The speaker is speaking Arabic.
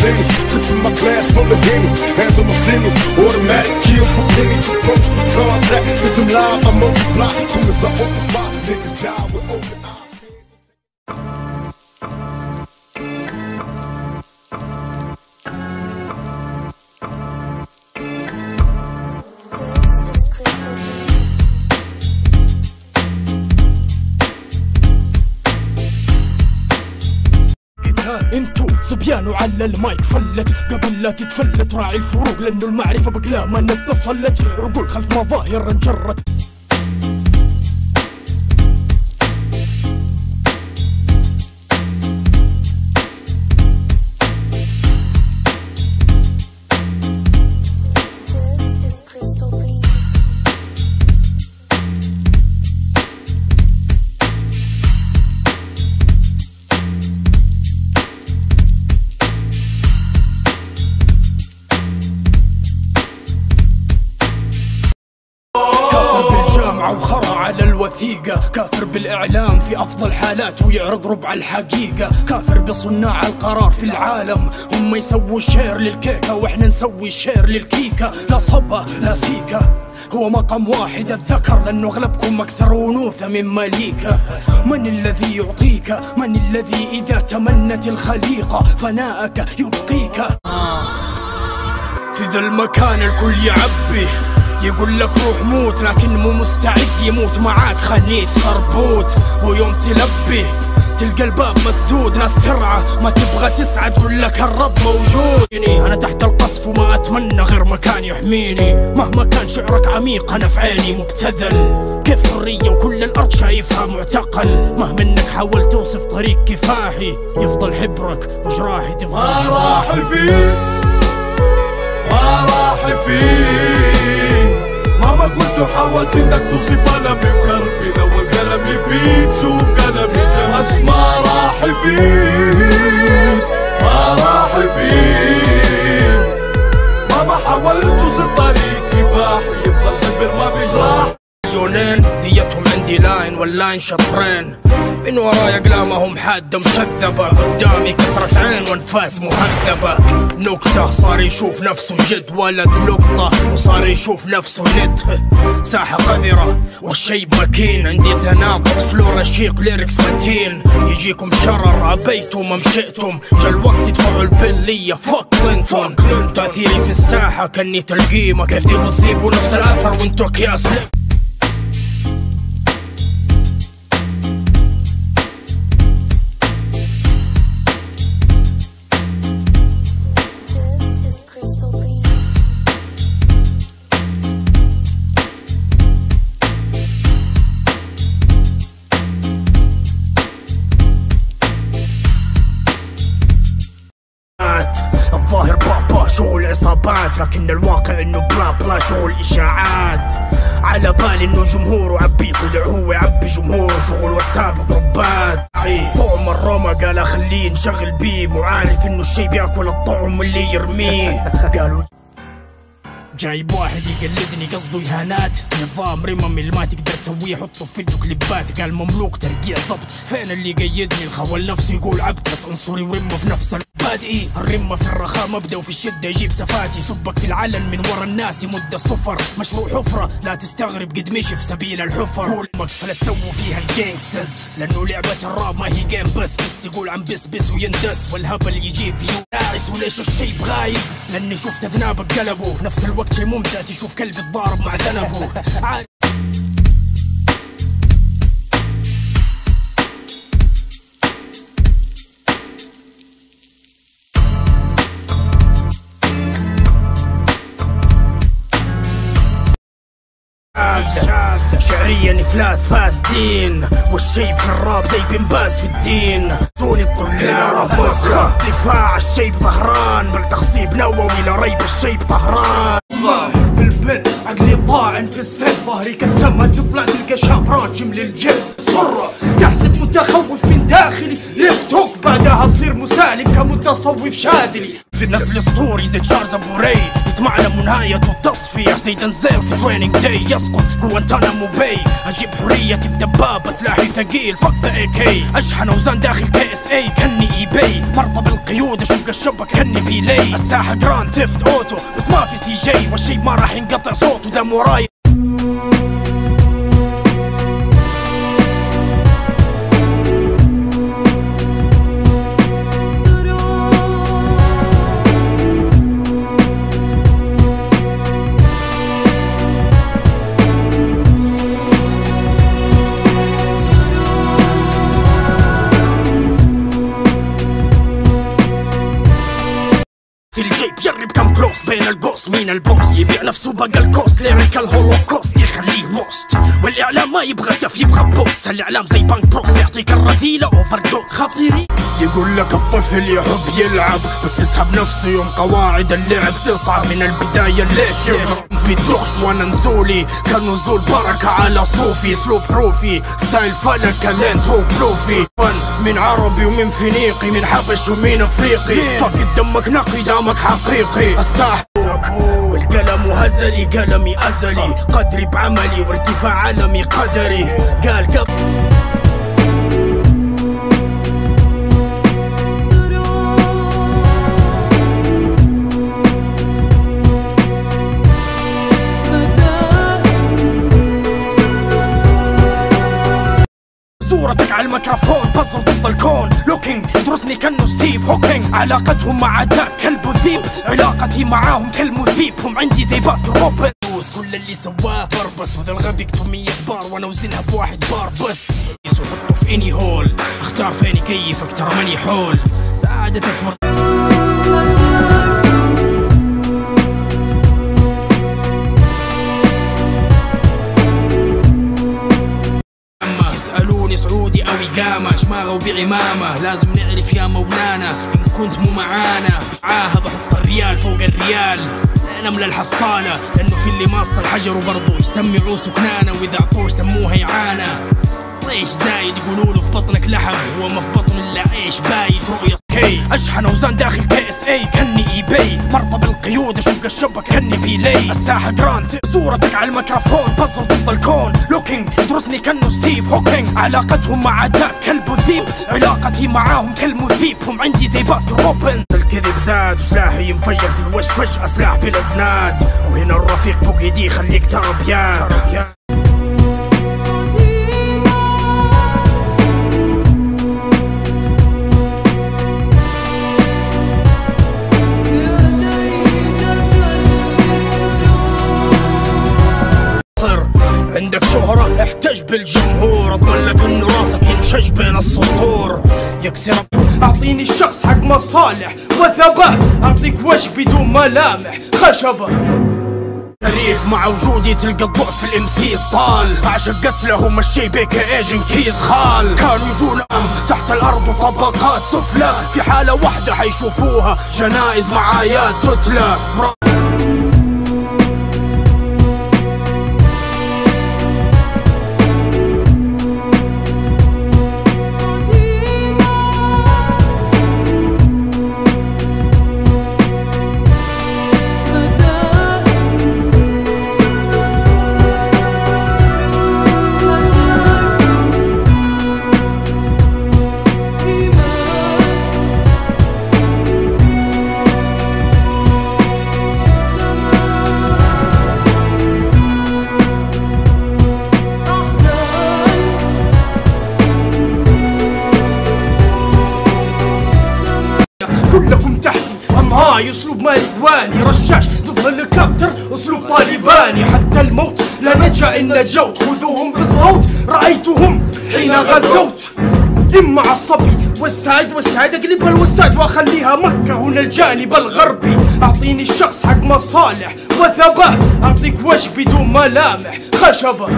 plenty. Sipping my glass full of Henny. Hands on my ceiling. Automatic kill for pennies. Approach for contact. Cause I'm live, I multiply. Soon as I open fire, niggas die صبيان وعلى المايك فلت. قبل لا تتفلت راعي الفروق لأنه المعرفة بقلا ما اتصلت. عقول خلف مظاهر انجرت. وخرى على الوثيقة. كافر بالإعلام في أفضل حالات ويعرض ربع الحقيقة. كافر بصناع القرار في العالم. هم يسووا share للكيكة وإحنا نسوي share للكيكة. لا صبا لا سيكة هو مقام واحد الذكر. لأنه أغلبكم أكثر أنوثة من مليكة. من الذي يعطيك؟ من الذي إذا تمنت الخليقة؟ فناءك يبقيك. في ذا المكان الكل يعبي. يقول لك روح موت لكن مو مستعد يموت معاك. خنيت صربوت ويوم تلبي تلقى الباب مسدود. ناس ترعى ما تبغى تسعى تقول لك الرب موجود. أنا تحت القصف وما أتمنى غير مكان يحميني. مهما كان شعرك عميق أنا في عيني مبتذل. كيف حرية وكل الأرض شايفها معتقل. مهما إنك حاولت توصف طريق كفاحي يفضل حبرك وجراحي تفضل ما جراحي. راح فيه ما راح فيه قلت وحاولت إنك توصف أنا بقلبي لو القلم يفيد شوف قلمي جمس ما راح فيه ما راح فيه مهما حاولت توصف طريق كفاح يفضل حبر ما في جراح مليونين ديتهم عندي لاين واللاين شطرين من ورايا أقلامهم حادة مشذبة. قدامي كسرة عين وانفاس مهذبة. نكتة صار يشوف نفسه جد ولد لقطة. وصار يشوف نفسه ند. ساحة قذرة والشيب مكين. عندي تناقض flow رشيق lyrics متين. يجيكم شرر أبيتم أم شئتم. جا الوقت يدفعوا البل ليا فك كلينتون تأثيري في الساحة كني القيمة كيف تبغوا تصيبوا نفس الأثر وانتو اكياس عصابات لكن الواقع إنه بلا بلا شغل إشاعات. على بالي إنه جمهور وعبي طلع هو يعبي جمهور شغل واتساب وجروبات. طعم الروما قال خليه نشغل بيه مو عارف إنه الشي بياكل الطعم اللي يرميه. قالوا جايب واحد يقلدني قصده إهانات. نظام رمم اللي ما تقدر تسويه حطه في فيديو كليبات قال مملوك ترقيع ظبط فين اللي قيدني الخول نفسه يقول عبد بس عنصري ورمه في نفس البادئي الرمة في الرخاء مبدأ وفي الشدة يجيب سفاتي يصبك في العلن من ورا الناس يمد الصفر. مشروع حفرة لا تستغرب قد مشي في سبيل الحفر. قول أمك فلا تسووا فيها ال gangsters لأنه لعبة الراب ما هي game بس. بس يقول عن بس بس ويندس. والهبل يجيب view دارس وليش الشي بغايب؟ لأني شفت أذنابك قلبوا. في نفس الوقت شي ممتع تشوف كلب يتضارب مع ذنبه. عاد شعريا إفلاس فاسدين. والشيب في الراب زي بن باز في الدين صوني الطلاب دفاع الشيب ظهران بالتخصيب نووي لا ريب الشيب طهران بالبر عقلي طاعن في السن ظهري كالسما. تطلع تلقى شاب راجم للجن صرة. تحسب متخوف من داخلي. left hook. بعدها تصير مسالم كمدة صوف شاذلي نسل اسطوري زي تشارلز ابو ري يتمعلم نهايته التصفية. زي دنزيل في Training Day يسقط Guantanamo Bay أجيب حريتي بدبابة سلاحي ثقيل. fuck the AK أشحن أوزان داخل KSA كني اي باي مرضى بالقيود اشق الشبك كني بيلي. الساحة Grand Theft Auto بس ما في CJ والشي ما راح ينقطع صوته. دم وراي بين القوس مين ال boss؟ يبيع نفسه بقى ال cost lyrical holocaust يخليه وسط والإعلام ما يبغى تف يبغى بوس. الإعلام زي بانك بروكس يعطيك الرذيلة overdose خطيري يقول لك الطفل يحب يلعب بس يسحب نفسه يوم قواعد اللعب تصعب. من البداية ليش يهرب في الدخش وأنا نزولي. كان نزول بركة على صوفي. اسلوب حروفي style فلكة لين تروك بلوفي فن من عربي ومن فينيقي من حبش ومن افريقي. فقد دمك نقي دامك حقيقي. الساحة والقلم هزلي قلمي أزلي. قدري بعملي وارتفاع علمي قدري. قال قبل ستيف هوكينج علاقتهم مع داك كلب وذيب علاقتي معاهم كالمذيب. هم عندي زي Baskin Robbins كل اللي سواه بربس وذا الغبي يكتب 100 بار وأنا أوزنها بواحد بار بس. يحطه في any hole أختار فين يكيفك ترى ماني حول. سعادتك شماغة وبعمامة لازم نعرف يا مولانا إن كنت مو معانا. معاها بحط الريال فوق الريال. نملى الحصالة لأنه في اللي ماص الحجر وبرضه يسمعوه سكنانة وإذا عطوه سموها إعانة طيش زايد يقولوا في بطنك لحم. هو ما في بطن إلا إيش بايت رؤية كي أشحن اوزان داخل كي اس اي كني اي باي مرضى بالقيود أشق الشبك كني بيلي الساحة جراند صورتك على الميكروفون بزل ضد الكون. لوكينج يدرسني كأنه ستيف هوكينج علاقتهم مع داك كلب وذيب علاقتي معاهم كالمذيب هم عندي زي باسكت روبن. الكذب زاد وسلاحي ينفجر في الوش فجأة سلاح بلا زناد وهنا الرفيق فوق يدي خليك ترى بالجمهور اضمن لك انه راسك ينشج بين السطور يكسر أعطيني الشخص حق مصالح وثبة. أعطيك وجه بدون ملامح. خشبة. شريف مع وجودي تلقى الضعف في الإم سي طال عشان قتلهم الشي بيك إيجن كيس خال. كانوا يجون تحت الأرض وطبقات سفلى. في حالة واحدة حيشوفوها. جنائز مع آيات تتلى. ام هاي اسلوب مالكواني رشاش ضد هليكوبتر اسلوب طالباني. حتى الموت لا نجا إن نجوت. خذوهم بالصوت رأيتهم حين غزوت. إما على الصبي والسعد والسعد اقلبها الوساد وأخليها مكة. هنا الجانب الغربي. أعطيني الشخص حق مصالح وثبه أعطيك وجه بدون ملامح. خشبة.